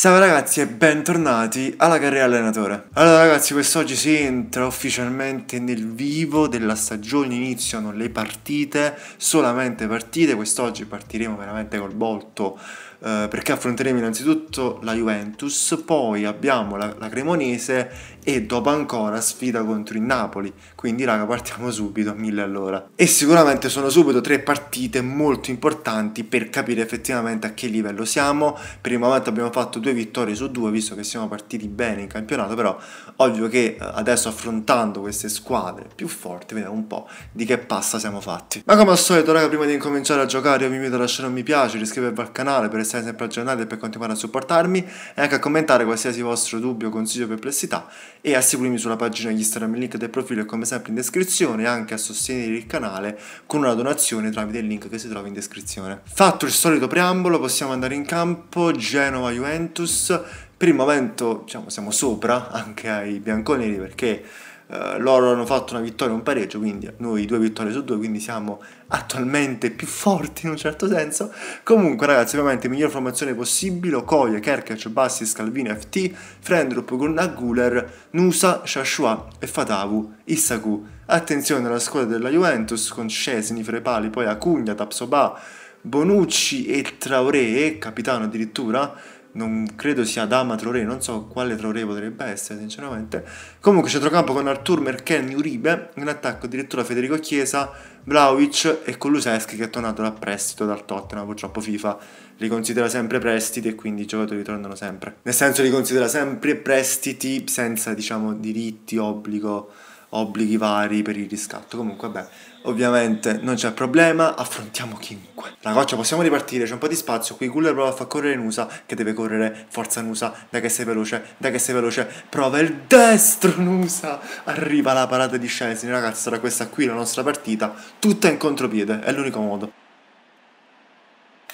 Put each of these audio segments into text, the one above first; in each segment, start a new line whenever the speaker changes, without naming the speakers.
Salve ragazzi e bentornati alla carriera allenatore. Allora ragazzi, quest'oggi si entra ufficialmente nel vivo della stagione, iniziano le partite, solamente partite, quest'oggi partiremo veramente col volto eh, perché affronteremo innanzitutto la Juventus, poi abbiamo la, la, Cremonese e dopo ancora sfida contro il Napoli. Quindi raga partiamo subito a 1000 all'ora. E sicuramente sono subito tre partite molto importanti per capire effettivamente a che livello siamo. Per il momento abbiamo fatto due vittorie su due visto che siamo partiti bene in campionato, però ovvio che eh, adesso affrontando queste squadre più forti vediamo un po' di che passa siamo fatti. Ma come al solito raga prima di incominciare a giocare io vi invito a lasciare un mi piace, iscrivervi al canale per essere sempre aggiornati e per continuare a supportarmi e anche a commentare qualsiasi vostro dubbio, consiglio o perplessità e a seguirmi sulla pagina Instagram, il link del profilo è come sempre in descrizione e anche a sostenere il canale con una donazione tramite il link che si trova in descrizione. Fatto il solito preambolo possiamo andare in campo, Genova-Juventus, per il momento diciamo, siamo sopra anche ai bianconeri perché Uh, loro hanno fatto una vittoria e un pareggio, quindi noi due vittorie su due, quindi siamo attualmente più forti in un certo senso. Comunque ragazzi, ovviamente miglior formazione possibile, Okoye, Kerkec, Bassi, Scalvini, FT, Frendrup, Guller, Nusa, Shashua e Fatavu, Issaku. Attenzione alla squadra della Juventus con Scesni, Frepali, poi Acugna, Tapsoba, Bonucci e Traoré, capitano addirittura non credo sia Dama Traoré, non so quale Traoré potrebbe essere sinceramente. Comunque centrocampo con Artur Merken, Uribe, in attacco addirittura Federico Chiesa, Vlaovic e Kuluseschi che è tornato da prestito dal Tottenham, purtroppo FIFA li considera sempre prestiti e quindi i giocatori tornano sempre. Nel senso li considera sempre prestiti senza diciamo diritti, obbligo obblighi vari per il riscatto. Comunque, vabbè, ovviamente non c'è problema, affrontiamo chiunque. Goccia, possiamo ripartire, c'è un po' di spazio. Qui Guller prova a far correre Nusa, che deve correre. Forza Nusa, dai che sei veloce, dai che sei veloce. Prova il destro Nusa. Arriva la parata di Scesni, ragazzi, sarà questa qui la nostra partita. Tutta in contropiede, è l'unico modo.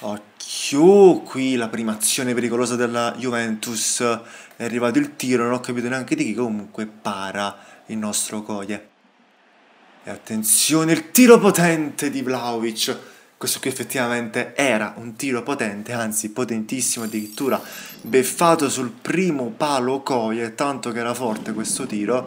Occhio, qui la prima azione pericolosa della Juventus. È arrivato il tiro, non ho capito neanche di chi, comunque para il nostro Koye. E attenzione, il tiro potente di Vlaovic. Questo qui effettivamente era un tiro potente, anzi potentissimo addirittura, beffato sul primo palo Koye, tanto che era forte questo tiro.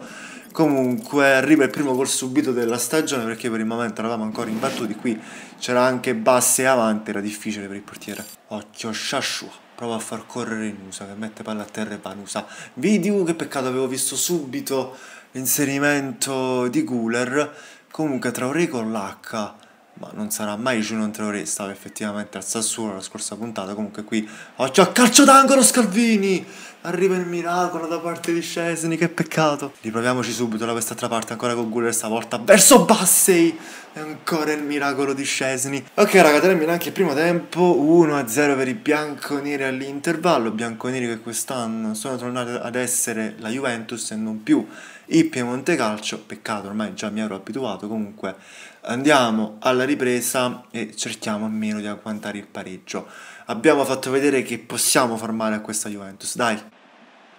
Comunque arriva il primo gol subito della stagione perché per il momento eravamo ancora imbattuti, qui c'era anche basse avanti, era difficile per il portiere. Occhio Shashua, prova a far correre Nusa che mette palla a terra e va Nusa. Video, che peccato avevo visto subito inserimento di Guler comunque Traoré con l'H ma non sarà mai Junon Traoré stava effettivamente al Sassuolo la scorsa puntata comunque qui occhio a calcio d'angolo Scalvini! Arriva il miracolo da parte di Scesni che peccato! Riproviamoci subito da quest'altra parte ancora con Guller stavolta verso Bassey! E ancora il miracolo di Scesni ok raga termina anche il primo tempo 1-0 per i bianconeri all'intervallo bianconeri che quest'anno sono tornati ad essere la Juventus e non più il Piemonte Calcio, peccato ormai già mi ero abituato, comunque andiamo alla ripresa e cerchiamo almeno di agguantare il pareggio. Abbiamo fatto vedere che possiamo far male a questa Juventus, dai.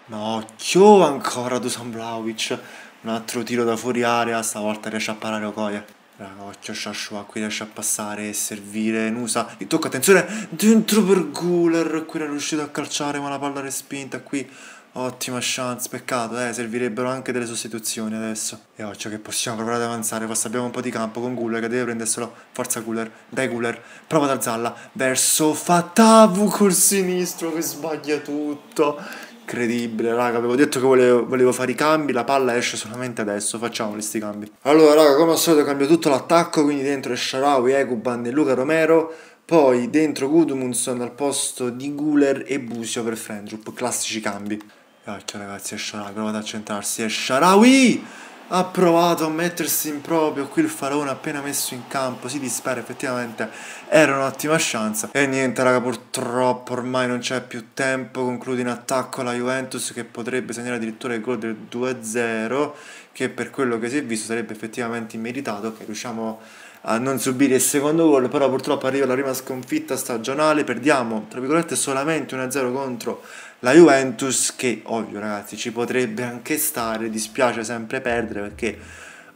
Ma occhio ancora Dusan Vlaovic, un altro tiro da fuori area, stavolta riesce a parare Okoye. Occhio Shashua, qui riesce a passare e servire Nusa. Il tocco, attenzione, dentro per Guler, qui era riuscito a calciare ma la palla respinta qui Ottima chance, peccato, eh, servirebbero anche delle sostituzioni adesso. E occhio che possiamo provare ad avanzare, forse abbiamo un po' di campo con Guller che deve prenderselo. Forza Guller, dai Guller, prova da Zalla, verso Fatavu col sinistro che sbaglia tutto. Incredibile, raga, avevo detto che volevo, volevo, fare i cambi, la palla esce solamente adesso, facciamo questi cambi. Allora, raga, come al solito cambio tutto l'attacco, quindi dentro Sharawi, Eguban e Luca Romero. Poi dentro Gudmundsson al posto di Guler e Busio per Frendrup, classici cambi. Cacchio ragazzi, è Sharawi, prova ad accentrarsi, è Sharawi! Ha provato a mettersi in proprio, qui il faraone appena messo in campo, si dispera effettivamente, era un'ottima chance. E niente raga, purtroppo ormai non c'è più tempo, conclude in attacco la Juventus che potrebbe segnare addirittura il gol del 2-0, che per quello che si è visto sarebbe effettivamente immeritato, ok, riusciamo a non subire il secondo gol, però purtroppo arriva la prima sconfitta stagionale, perdiamo tra virgolette solamente 1-0 contro la Juventus che ovvio ragazzi ci potrebbe anche stare, dispiace sempre perdere perché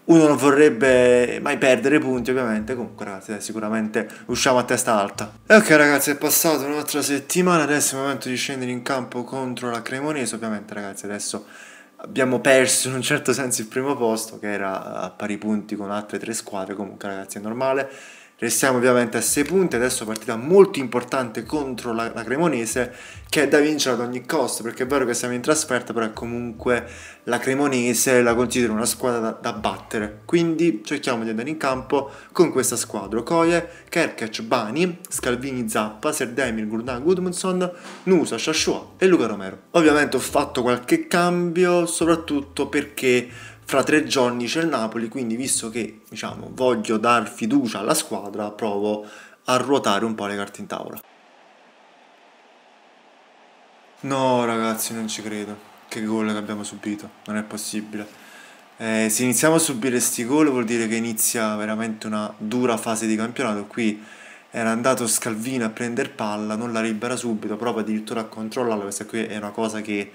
uno non vorrebbe mai perdere punti ovviamente. Comunque ragazzi dai, sicuramente usciamo a testa alta. E ok ragazzi è passata un'altra settimana. Adesso è il momento di scendere in campo contro la Cremonese. Ovviamente ragazzi adesso abbiamo perso in un certo senso il primo posto che era a pari punti con altre tre squadre. Comunque ragazzi è normale Restiamo ovviamente a 6 punti, adesso partita molto importante contro la, la, Cremonese che è da vincere ad ogni costo, perché è vero che siamo in trasferta, però comunque la Cremonese la considero una squadra da, da battere. Quindi cerchiamo di andare in campo con questa squadra. Okoye, Kerkec, Bani, Scalvini, Zappa, Serdemir, Gurdan, Gudmundsson, Nusa, Shashua e Luca Romero. Ovviamente ho fatto qualche cambio, soprattutto perché fra tre giorni c'è il Napoli, quindi visto che diciamo, voglio dar fiducia alla squadra, provo a ruotare un po' le carte in tavola. No ragazzi, non ci credo. Che gol che abbiamo subito, non è possibile. Eh, se iniziamo a subire sti gol vuol dire che inizia veramente una dura fase di campionato. Qui era andato Scalvino a prendere palla, non la libera subito, proprio addirittura a controllarla. Questa qui è una cosa che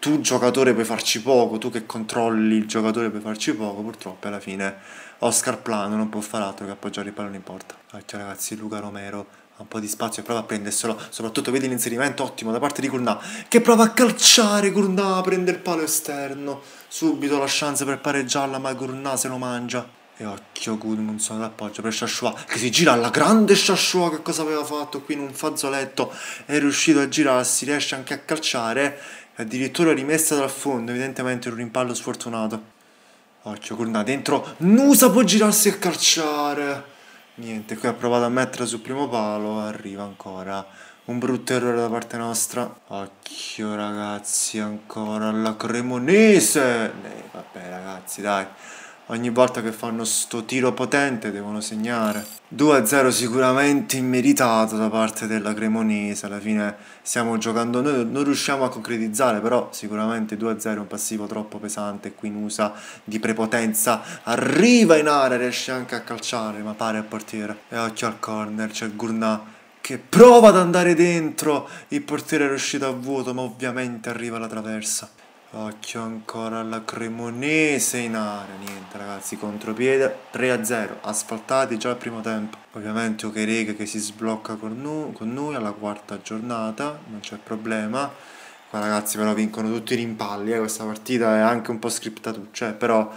tu giocatore puoi farci poco, tu che controlli il giocatore puoi farci poco, purtroppo alla fine Oscar Plano non può fare altro che appoggiare il pallone in porta. Cioè ragazzi, Luca Romero ha un po' di spazio e prova a prenderselo, soprattutto vedi l'inserimento ottimo da parte di Gurnà, che prova a calciare Gurnà, prende il palo esterno, subito la chance per pareggiarla, ma Gurnà se lo mangia. E occhio Gudmundsson d'appoggio per Shashua che si gira alla grande Shashua che cosa aveva fatto qui in un fazzoletto è riuscito a girarsi riesce anche a calciare addirittura rimessa dal fondo, evidentemente un rimpallo sfortunato. Occhio, Curna dentro, Nusa può girarsi e calciare. Niente, qui ha provato a mettere sul primo palo, arriva ancora. Un brutto errore da parte nostra. Occhio ragazzi, ancora la Cremonese. Eh, vabbè ragazzi, dai ogni volta che fanno sto tiro potente devono segnare. 2-0 sicuramente immeritato da parte della Cremonese. Alla fine stiamo giocando noi non riusciamo a concretizzare però sicuramente 2-0 è un passivo troppo pesante qui Nusa di prepotenza arriva in area riesce anche a calciare ma pare al portiere. E occhio al corner c'è Gurnà che prova ad andare dentro. Il portiere è riuscito a vuoto ma ovviamente arriva la traversa Occhio ancora alla Cremonese in area, niente ragazzi, contropiede. 3-0, asfaltati già al primo tempo. Ovviamente Okerega che si sblocca con, nu con noi alla quarta giornata, non c'è problema. Qua ragazzi però vincono tutti i rimpalli, eh, questa partita è anche un po' scriptatuccia, cioè, però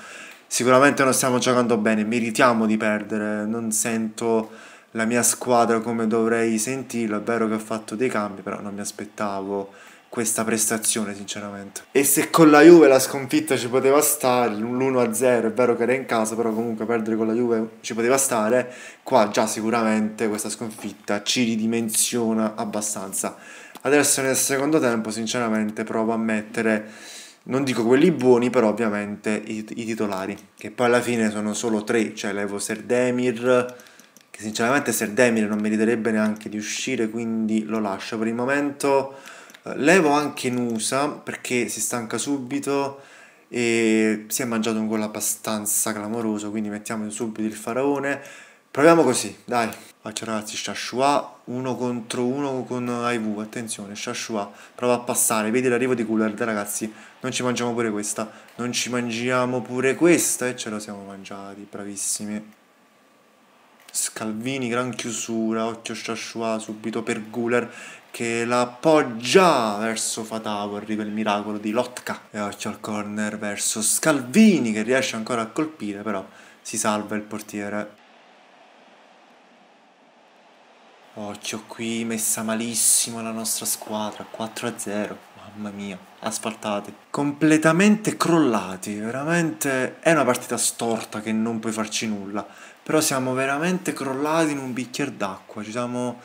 sicuramente non stiamo giocando bene, meritiamo di perdere, non sento la mia squadra come dovrei sentirla, è vero che ho fatto dei cambi, però non mi aspettavo questa prestazione sinceramente. E se con la Juve la sconfitta ci poteva stare l'1-0 è vero che era in casa però comunque perdere con la Juve ci poteva stare qua già sicuramente questa sconfitta ci ridimensiona abbastanza. Adesso nel secondo tempo sinceramente provo a mettere non dico quelli buoni però ovviamente i, i titolari che poi alla fine sono solo tre cioè levo Serdemir che sinceramente Serdemir non meriterebbe neanche di uscire quindi lo lascio per il momento Levo anche Nusa perché si stanca subito e si è mangiato un gol abbastanza clamoroso, quindi mettiamo subito il faraone. Proviamo così, dai. Faccio ragazzi, Shashua uno contro uno con Aivu, attenzione, Shashua prova a passare, vedi l'arrivo di Cooler, dai ragazzi, non ci mangiamo pure questa, non ci mangiamo pure questa e ce lo siamo mangiati, bravissimi. Scalvini, gran chiusura, occhio Shashua subito per Guler che la appoggia verso Fatavo, arriva il miracolo di Lotka. E occhio al corner verso Scalvini che riesce ancora a colpire però si salva il portiere. Occhio qui messa malissimo la nostra squadra 4-0 mamma mia asfaltati. Completamente crollati veramente è una partita storta che non puoi farci nulla. Però siamo veramente crollati in un bicchiere d'acqua ci siamo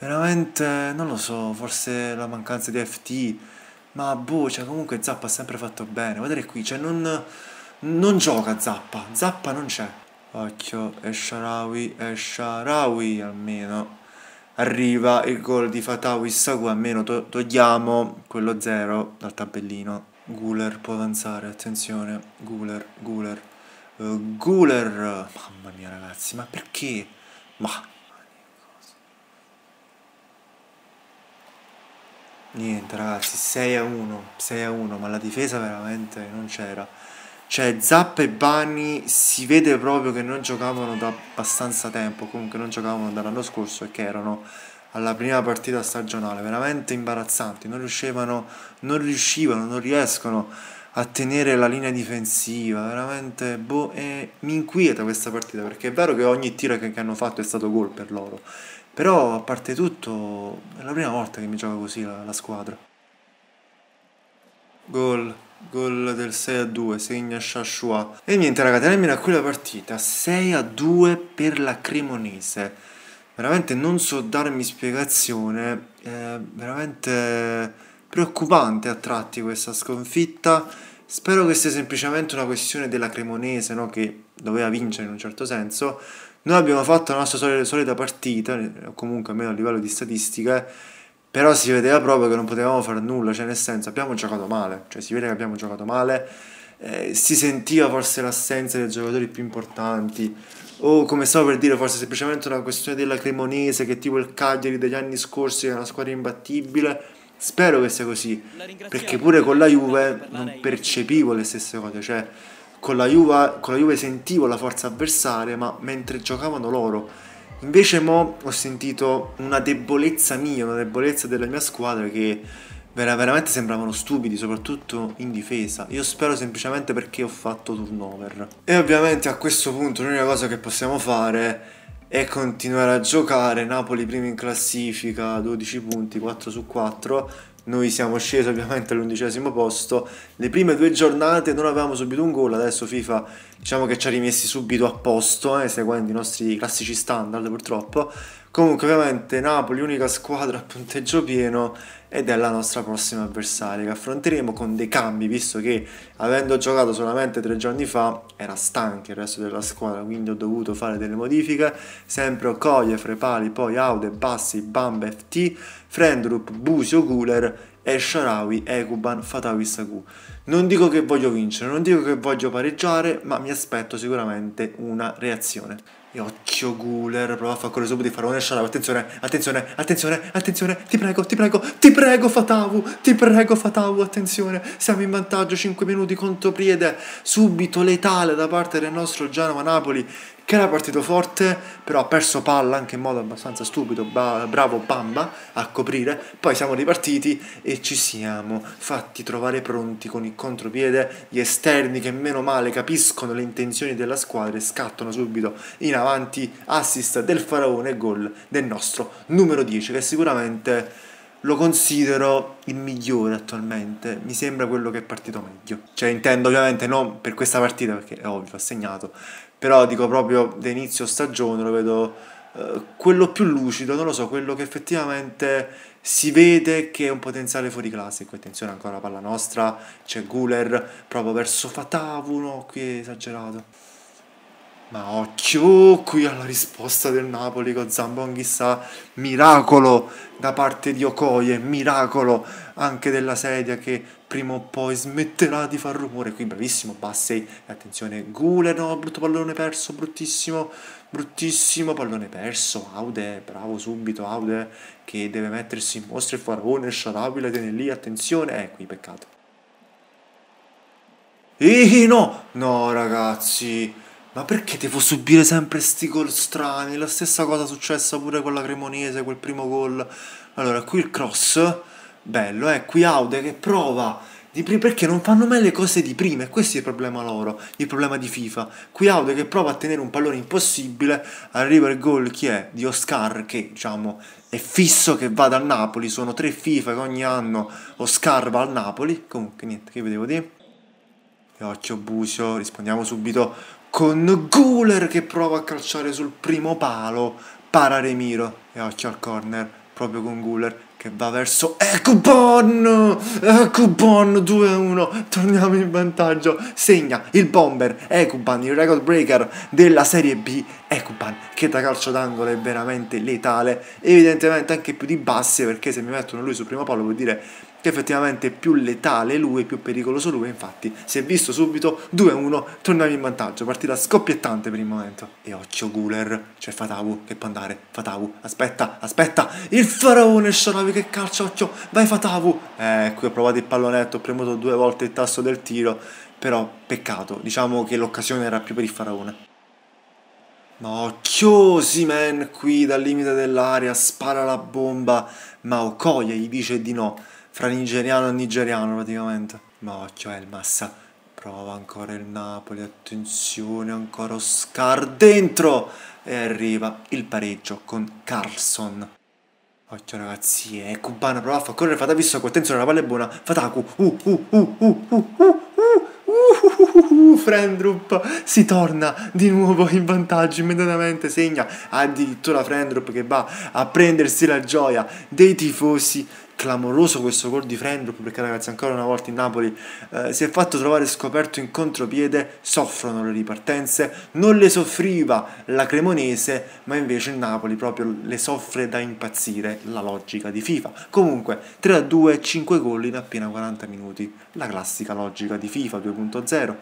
Veramente, non lo so, forse la mancanza di FT, ma boh, cioè comunque Zappa ha sempre fatto bene. Guardate qui, cioè non, non gioca Zappa, Zappa non c'è. Occhio, Esharawi, Esharawi almeno. Arriva il gol di Fatawi Sagu, almeno to togliamo quello zero dal tabellino. Guler può avanzare, attenzione, Guler, Guler. Uh, Guler, mamma mia ragazzi, ma perché? Ma Niente ragazzi, 6 a 1, 6 a 1, ma la difesa veramente non c'era. Cioè, Zappa e Bani si vede proprio che non giocavano da abbastanza tempo, comunque non giocavano dall'anno scorso e che erano alla prima partita stagionale, veramente imbarazzanti, non riuscivano, non riuscivano, non riescono a tenere la linea difensiva, veramente, boh, e mi inquieta questa partita, perché è vero che ogni tiro che, che hanno fatto è stato gol per loro, però a parte tutto è la prima volta che mi gioca così la, la squadra. Gol Gol del 6 a 2, segna Shashua. E niente ragazzi, termina qui la partita. 6 a 2 per la Cremonese. Veramente non so darmi spiegazione. È veramente preoccupante a tratti questa sconfitta. Spero che sia semplicemente una questione della Cremonese, no? che doveva vincere in un certo senso. Noi abbiamo fatto la nostra solita partita, comunque almeno a livello di statistiche però si vedeva proprio che non potevamo fare nulla, cioè nel senso abbiamo giocato male, cioè si vede che abbiamo giocato male, eh, si sentiva forse l'assenza dei giocatori più importanti, o come stavo per dire forse semplicemente una questione della Cremonese che tipo il Cagliari degli anni scorsi è una squadra imbattibile, spero che sia così, perché pure con la Juve non percepivo le stesse cose, cioè con la Juve, con la Juve sentivo la forza avversaria, ma mentre giocavano loro Invece mo ho sentito una debolezza mia, una debolezza della mia squadra che veramente sembravano stupidi, soprattutto in difesa. Io spero semplicemente perché ho fatto turnover. E ovviamente a questo punto l'unica cosa che possiamo fare è continuare a giocare. Napoli primo in classifica, 12 punti, 4 su 4 noi siamo scesi ovviamente all'undicesimo posto. Le prime due giornate non avevamo subito un gol, adesso FIFA diciamo che ci ha rimessi subito a posto, eh, seguendo i nostri classici standard purtroppo. Comunque ovviamente Napoli, unica squadra a punteggio pieno ed è la nostra prossima avversaria che affronteremo con dei cambi, visto che avendo giocato solamente tre giorni fa era stanco il resto della squadra, quindi ho dovuto fare delle modifiche, sempre Okoye, Frepali, poi Aude, Bassi, Bamba, FT, Frendrup, Busio, Guler e Sharawi, Ekuban, Fatawi, Saku. Non dico che voglio vincere, non dico che voglio pareggiare, ma mi aspetto sicuramente una reazione. E occhio Guler, prova a far correre subito di Faraone Sharawi. Attenzione, attenzione, attenzione, attenzione, ti prego, ti prego, ti prego Fatawu, ti prego Fatawu, attenzione. Siamo in vantaggio 5 minuti contro Priede, subito letale da parte del nostro Genova Napoli che era partito forte, però ha perso palla anche in modo abbastanza stupido, ba- bravo Bamba a coprire, poi siamo ripartiti e ci siamo fatti trovare pronti con il contropiede, gli esterni che meno male capiscono le intenzioni della squadra e scattano subito in avanti, assist del faraone e gol del nostro numero 10 che sicuramente lo considero il migliore attualmente, mi sembra quello che è partito meglio. Cioè intendo ovviamente non per questa partita perché è ovvio, ha segnato, però dico proprio da inizio stagione lo vedo eh, quello più lucido, non lo so, quello che effettivamente si vede che è un potenziale fuori classe. Qui attenzione ancora la palla nostra, c'è Guler proprio verso Fatavu, no, qui è esagerato. Ma occhio qui alla risposta del Napoli con Zambon chissà, miracolo da parte di Okoye, miracolo anche della sedia che prima o poi smetterà di far rumore. Qui bravissimo Bassey, attenzione Gule, no, brutto pallone perso, bruttissimo, bruttissimo pallone perso. Aude, bravo subito Aude che deve mettersi in mostra il faraone, Sciarabile tiene lì, attenzione, eh qui peccato. E no, no ragazzi ma perché devo subire sempre sti gol strani? La stessa cosa successa pure con la Cremonese, quel primo gol. Allora, qui il cross, bello, eh, qui Aude che prova di prima, perché non fanno mai le cose di prima e questo è il problema loro, il problema di FIFA. Qui Aude che prova a tenere un pallone impossibile, arriva il gol chi è? Di Oscar che diciamo è fisso che va dal Napoli, sono tre FIFA che ogni anno Oscar va al Napoli, comunque niente, che vedevo dire? E occhio Busio, rispondiamo subito con Guler che prova a calciare sul primo palo, para Remiro e occhio al corner proprio con Guler che va verso Ecubon! Ecubon 2-1 torniamo in vantaggio. Segna il bomber Ecuban il record breaker della serie B. Ecuban che da calcio d'angolo è veramente letale. Evidentemente anche più di basse perché se mi mettono lui sul primo palo vuol dire effettivamente è più letale lui, più pericoloso lui, infatti si è visto subito 2-1, torniamo in vantaggio, partita scoppiettante per il momento. E occhio Guler, c'è Fatawu che può andare, Fatawu, aspetta, aspetta, il faraone Sharavi che calcia, occhio, vai Fatawu. Eh, qui ho provato il pallonetto, ho premuto due volte il tasto del tiro, però peccato, diciamo che l'occasione era più per il faraone. Ma occhio Simen qui dal limite dell'aria, spara la bomba, ma Okoye gli dice di no fra nigeriano e nigeriano praticamente. Ma occhio Elmas, prova ancora il Napoli, attenzione, ancora Oscar dentro! E arriva il pareggio con Carlson. Occhio ragazzi, è cubano, prova a far correre Fataku, visto attenzione la palla è buona, Fataku, uh, uh, uh, uh, uh, uh, uh, Frendrup si torna di nuovo in vantaggio immediatamente segna addirittura Frendrup che va a prendersi la gioia dei tifosi clamoroso questo gol di Frendrup perché ragazzi ancora una volta in Napoli eh, si è fatto trovare scoperto in contropiede soffrono le ripartenze non le soffriva la Cremonese ma invece il Napoli proprio le soffre da impazzire la logica di FIFA. Comunque 3 a 2 5 gol in appena 40 minuti. La classica logica di FIFA 2.0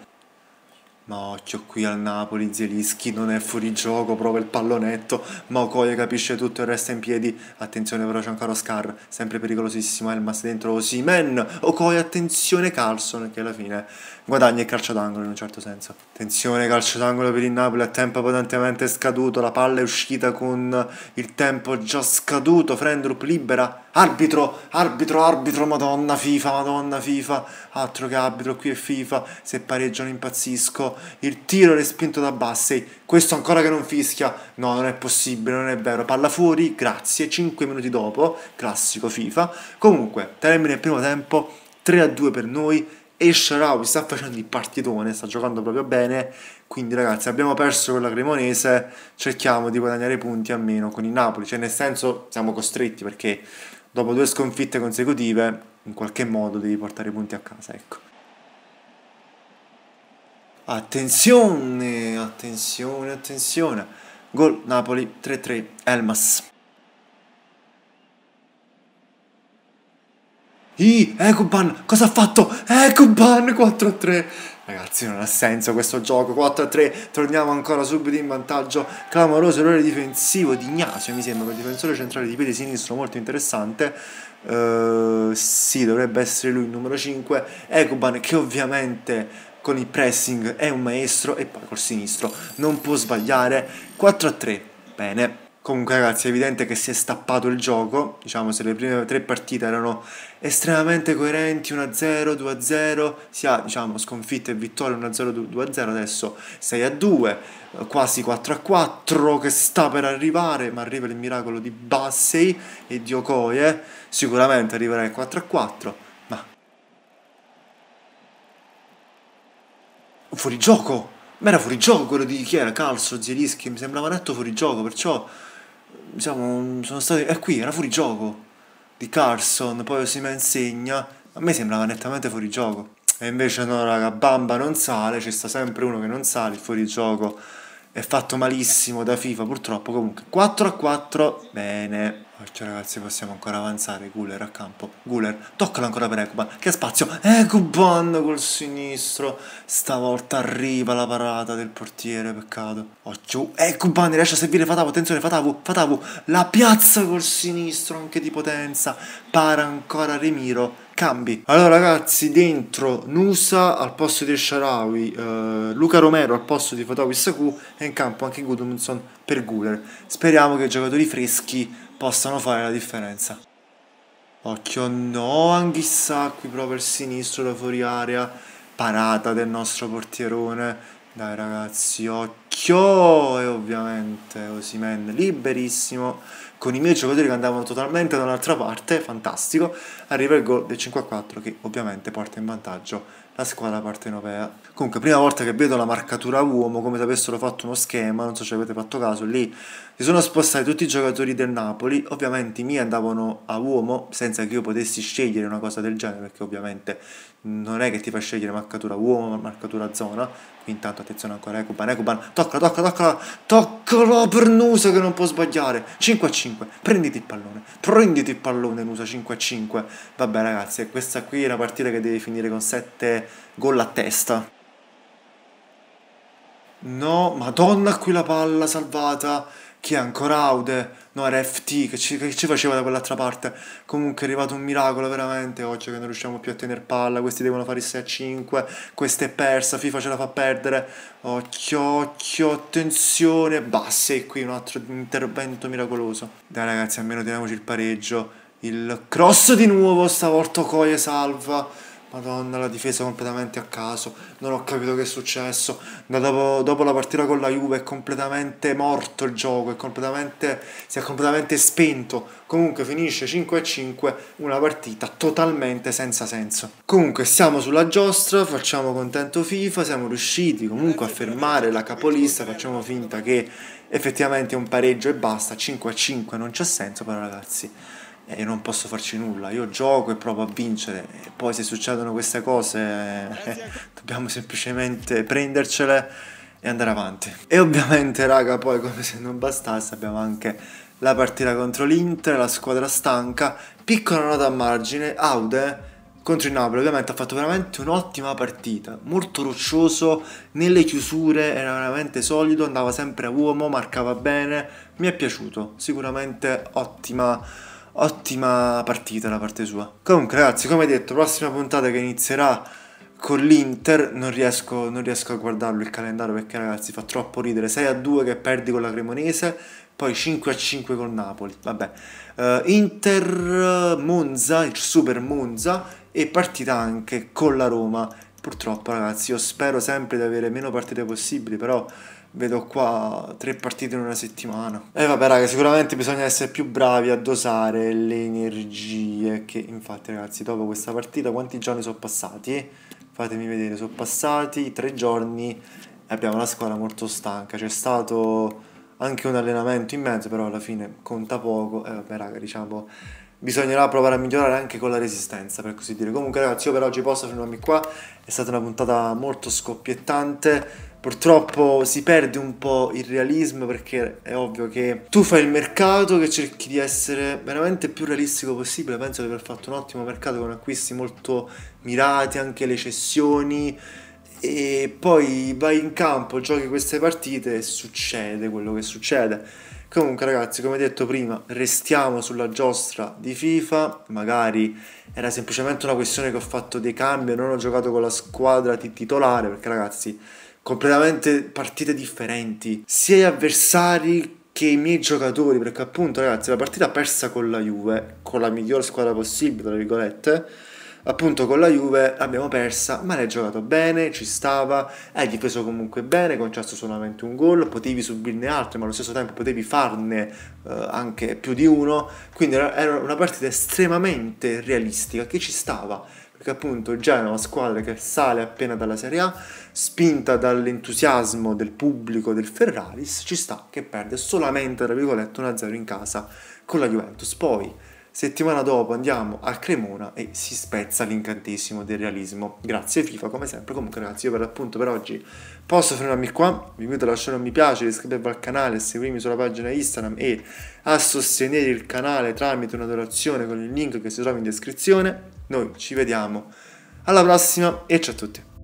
ma occhio qui al Napoli, Zielischi non è fuori gioco, prova il pallonetto, ma Okoye capisce tutto e resta in piedi. Attenzione però c'è ancora Oscar, sempre pericolosissimo, Elmas dentro Osimen. Okoye, attenzione Carlson che alla fine guadagna il calcio d'angolo in un certo senso. Attenzione calcio d'angolo per il Napoli a tempo potentemente scaduto, la palla è uscita con il tempo già scaduto, Frendrup libera, arbitro, arbitro, arbitro, madonna FIFA, madonna FIFA, altro che arbitro, qui è FIFA, se pareggiano impazzisco, il tiro respinto da Bassey, questo ancora che non fischia, no non è possibile, non è vero, palla fuori, grazie, 5 minuti dopo, classico FIFA, comunque termine il primo tempo, 3 a 2 per noi, e Sharawi sta facendo il partitone, sta giocando proprio bene, quindi ragazzi abbiamo perso con la Cremonese, cerchiamo di guadagnare punti almeno con il Napoli, cioè nel senso siamo costretti perché dopo due sconfitte consecutive in qualche modo devi portare punti a casa, ecco. Attenzione, attenzione, attenzione. Gol Napoli 3-3, Elmas. I, Ecuban, cosa ha fatto? Ecuban 4-3. Ragazzi, non ha senso questo gioco. 4-3, torniamo ancora subito in vantaggio. Clamoroso errore difensivo di Ignazio, mi sembra, quel difensore centrale di piede sinistro molto interessante. Uh, sì, dovrebbe essere lui il numero 5. Ecuban che ovviamente con il pressing è un maestro e poi col sinistro. Non può sbagliare. 4-3, bene. Comunque ragazzi è evidente che si è stappato il gioco, diciamo se le prime tre partite erano estremamente coerenti, 1-0, 2-0, sia diciamo sconfitte e vittorie 1-0, 2-0, adesso 6-2, quasi 4-4 che sta per arrivare, ma arriva il miracolo di Bassey e di Okoye, sicuramente arriverà il 4-4, ma... Fuori gioco! Ma era fuori gioco quello di chi era? Calcio, Zielischi, mi sembrava netto fuori gioco, perciò diciamo, sono stati... è qui, era fuori gioco di Carson, poi si me insegna, a me sembrava nettamente fuori gioco. E invece no, raga, Bamba non sale, ci sta sempre uno che non sale, il fuori gioco è fatto malissimo da FIFA, purtroppo comunque 4 a 4, bene. Occhio ragazzi, possiamo ancora avanzare, Guler a campo, Guler, toccala ancora per Ecuban, che spazio, Ecuban col sinistro, stavolta arriva la parata del portiere, peccato. Occhio, Ecuban riesce a servire Fatavu, attenzione Fatavu, Fatavu, la piazza col sinistro anche di potenza, para ancora Remiro, cambi. Allora ragazzi, dentro Nusa al posto di Sharawi, eh, Luca Romero al posto di Fatawi Saku e in campo anche Gudmundsson per Guler. Speriamo che i giocatori freschi possano fare la differenza. Occhio, no, Anghissà qui proprio il sinistro da fuori area. Parata del nostro portierone. Dai ragazzi, occhio! E ovviamente Osimen liberissimo con i miei giocatori che andavano totalmente da un'altra parte, fantastico, arriva il gol del 5-4 che ovviamente porta in vantaggio la squadra partenopea. Comunque, prima volta che vedo la marcatura uomo, come se avessero fatto uno schema, non so se avete fatto caso, lì si sono spostati tutti i giocatori del Napoli, ovviamente i miei andavano a uomo senza che io potessi scegliere una cosa del genere, perché ovviamente non è che ti fa scegliere marcatura uomo, marcatura zona, intanto attenzione ancora Ecuban, Ecuban, toccala, toccala, toccala, toccala per Nusa che non può sbagliare, 5 a 5 5, prenditi il pallone, prenditi il pallone in USA 5 a 5. Vabbè ragazzi, questa qui è una partita che deve finire con 7 gol a testa. No, madonna qui la palla salvata. Chi è ancora Aude? No, era FT che ci, che ci faceva da quell'altra parte. Comunque è arrivato un miracolo veramente oggi che non riusciamo più a tenere palla. Questi devono fare il 6 a 5. Questa è persa, FIFA ce la fa perdere. Occhio, occhio, attenzione. Basta, e qui un altro intervento miracoloso. Dai ragazzi, almeno teniamoci il pareggio. Il cross di nuovo, stavolta Okoye salva. Madonna, la difesa completamente a caso. Non ho capito che è successo. Dopo, dopo, la partita con la Juve è completamente morto il gioco. È completamente, si è completamente spento. Comunque finisce 5 a 5. Una partita totalmente senza senso. Comunque siamo sulla giostra. Facciamo contento FIFA. Siamo riusciti comunque a fermare la capolista. Facciamo finta che effettivamente è un pareggio e basta. 5 a 5 non c'è senso, però ragazzi e non posso farci nulla. Io gioco e provo a vincere. E poi se succedono queste cose eh, dobbiamo semplicemente prendercele e andare avanti. E ovviamente, raga, poi come se non bastasse, abbiamo anche la partita contro l'Inter, la squadra stanca. Piccola nota a margine, Aude contro il Napoli ovviamente ha fatto veramente un'ottima partita, molto roccioso, nelle chiusure era veramente solido, andava sempre a uomo, marcava bene, mi è piaciuto, sicuramente ottima ottima partita da parte sua. Comunque ragazzi, come detto, prossima puntata che inizierà con l'Inter, non riesco, non riesco a guardarlo il calendario perché ragazzi fa troppo ridere, 6 a 2 che perdi con la Cremonese, poi 5 a 5 con Napoli, vabbè. Uh, Inter Monza, il Super Monza e partita anche con la Roma. Purtroppo ragazzi, io spero sempre di avere meno partite possibili, però vedo qua tre partite in una settimana. E vabbè, raga, sicuramente bisogna essere più bravi a dosare le energie. Che infatti, ragazzi, dopo questa partita, quanti giorni sono passati? Fatemi vedere, sono passati tre giorni e abbiamo una squadra molto stanca. C'è stato anche un allenamento in mezzo, però alla fine conta poco. E vabbè, raga, diciamo bisognerà provare a migliorare anche con la resistenza, per così dire. Comunque, ragazzi, io per oggi posso fermarmi qua. È stata una puntata molto scoppiettante. Purtroppo si perde un po' il realismo perché è ovvio che tu fai il mercato che cerchi di essere veramente più realistico possibile. Penso di aver fatto un ottimo mercato con acquisti molto mirati, anche le cessioni. E poi vai in campo, giochi queste partite e succede quello che succede Comunque ragazzi, come detto prima, restiamo sulla giostra di FIFA, magari era semplicemente una questione che ho fatto dei cambi, non ho giocato con la squadra titolare, perché ragazzi, completamente partite differenti, sia gli avversari che i miei giocatori, perché appunto ragazzi, la partita persa con la Juve, con la miglior squadra possibile, tra virgolette, appunto con la Juve l'abbiamo persa, ma l'hai giocato bene, ci stava, hai difeso comunque bene, concesso solamente un gol, potevi subirne altri, ma allo stesso tempo potevi farne eh, anche più di uno, quindi era una partita estremamente realistica che ci stava, perché appunto Genoa è una squadra che sale appena dalla Serie A, spinta dall'entusiasmo del pubblico del Ferraris, ci sta che perde solamente, tra virgolette, 1-0 in casa con la Juventus, poi Settimana dopo andiamo a Cremona e si spezza l'incantesimo del realismo. Grazie FIFA, come sempre. Comunque ragazzi, io per l'appunto per oggi posso fermarmi qua. Vi invito a lasciare un mi piace, iscrivervi al canale, seguirmi sulla pagina Instagram e a sostenere il canale tramite una donazione con il link che si trova in descrizione. Noi ci vediamo alla prossima e ciao a tutti.